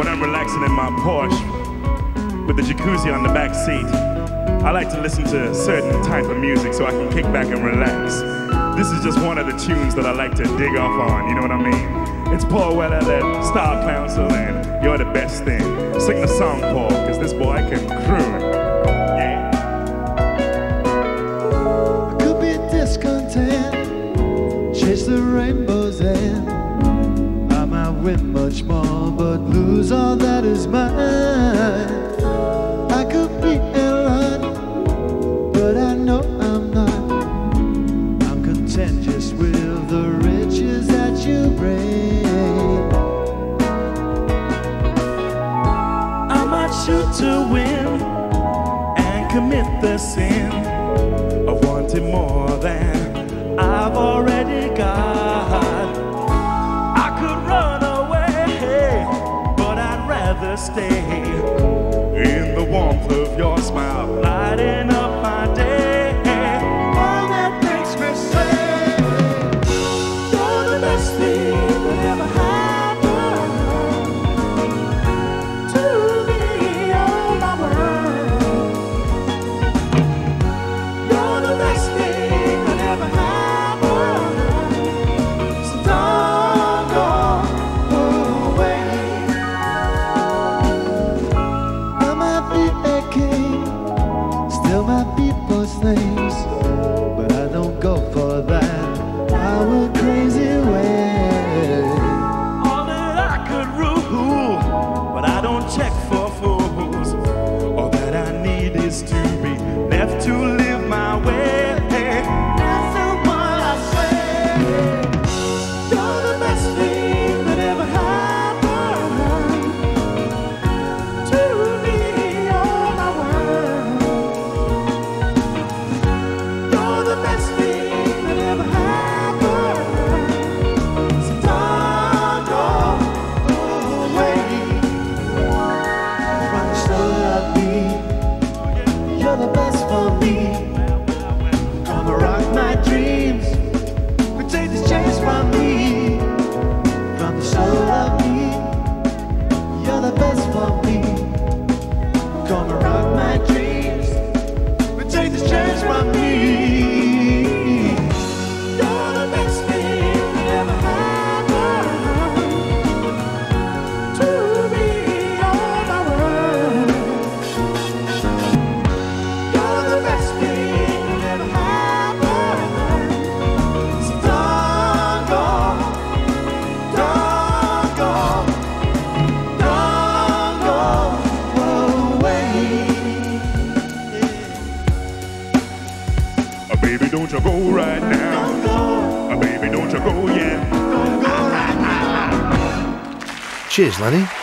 when I'm relaxing in my Porsche with the jacuzzi on the back seat, I like to listen to a certain type of music so I can kick back and relax. This is just one of the tunes that I like to dig off on, you know what I mean? It's Paul Weller, that Style Council, and you're the best thing. Sing the song, Paul, because this boy can croon. Yeah. I could be discontent, chase the rainbow's but lose all that is mine. I could be in line, but I know I'm not. I'm content just with the riches that you bring. I might shoot to win and commit the sin of wanting more than stay in the warmth of your smile, lighting names, but I don't go for that. Our crazy way. All that I could rule, but I don't check don't you go right now. Uh, baby, don't you go yet. Cheers, Lenny.